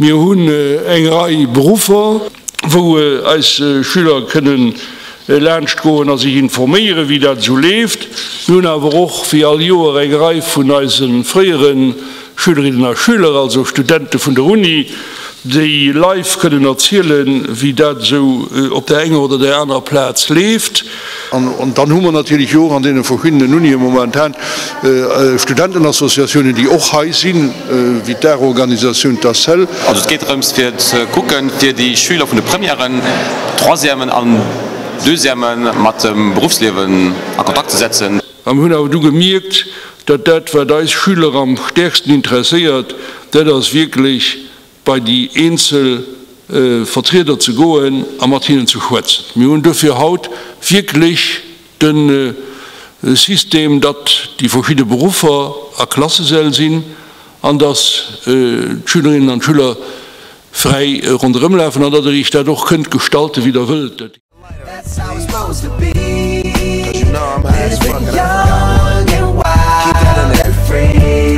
mir hun äh, engerei Berufer, wo äh, als äh, Schüler können äh, Lernstkoen as sich informiere, wie dat so lebt. Nun aber auch wie all Joer engerei von als freieren Schülerinnen und Schüler, also Studenten von der Uni, die live können erzählen, wie dat so äh, op der enge oder der anderen Platz lebt. Und, und dann haben wir natürlich auch an den verschiedenen Uni momentan äh, äh, Studentenassoziationen, die auch heiß sind, äh, wie der Organisation das soll. Also es geht darum, für zu gucken, für die Schüler von den Premieren, Troisièmen an Deuxièmen mit dem Berufsleben in Kontakt zu setzen. Am hun du gemerkt, dat dat war da Schüler am stärksten interessiert, das wirklich bei die Einzel äh, Vertreter zu goen am Martinen zu schwätzen. Mi hun dafür haut wirklich den äh, System, dat die verschiedene Berufer a Klasse sind, an das äh, Schülerinnen und Schüler frei äh, rundrümlaufen, an dat ich dadurch könnt gestalten wie der will. That's how it's supposed to be. Cause you know I'm high as fuck. Young and wild and free.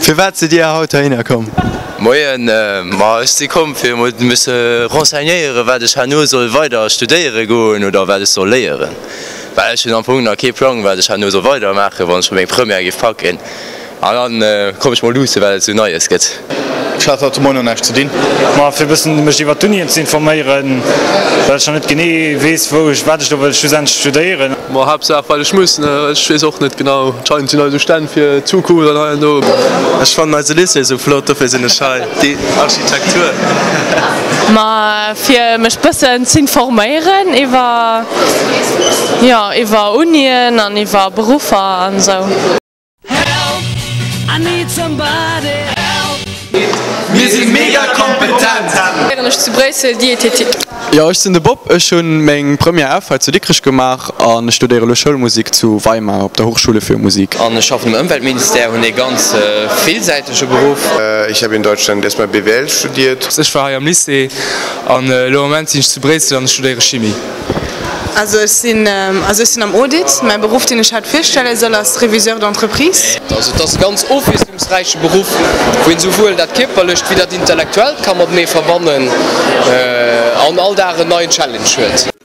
Fi wat ze Dir haut hinkom? Moien äh, ma die kom fir mod müsse renseiere, wat dech han no soll weiter studéiere goen oder wat es soll leieren. Wellchen am Punkt Ke Plan, wat ich han no so weitermache, wann schon még Premier gefacken. An dann äh, kom ich mal lose, weil zu so neues gëtt. Zu dien. Ma fir bisssen mech iwwer Tunien ze informéieren, well schon net gené wees woch wat wel studieren. Ma hab se fall schmussen wees och net genau so stand fir zuku no. Ech fan me Lisse so flott fir sinnne Schall. Die Architektur. Ma fir mech bëssen ze informéieren iwwer ja, iwwer Unien an iwwer Berufer an so. I need somebody. Wir sind mega kompetent. Ech zu Brese Diätetik. Ja ich sind de Bob ech schon még Premier Erfall zu dickrich gemacht an studéiere Schulmusik zu Weimar op der Hochschule für Musik. An schaffen dem Umweltminister hunn e ganz äh, vielseitige Beruf. Äh, ich habe in Deutschland erstmal BWL studiert. Sech war am Liste an äh, Loment ich zu Bresel an studiere Chemie. Also ich bin, ähm, also ich bin am Audit. Mein Beruf, den ich halt feststelle, soll als Reviseur d'entreprise. Also das ist ganz aufwissungsreiche Beruf, wohin sowohl das Körperlich wie das intellektuell kann man mehr verwandeln äh, an all der neuen Challenge wird.